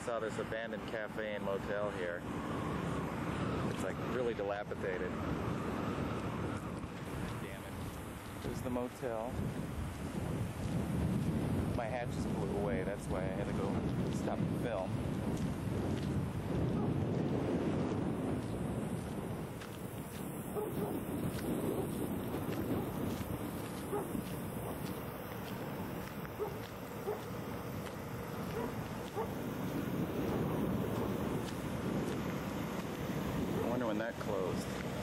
saw this abandoned cafe and motel here. It's like really dilapidated. Damn it. There's the motel. My hat just blew away, that's why I had to go stop the film. When that closed.